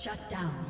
Shut down.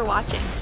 For watching.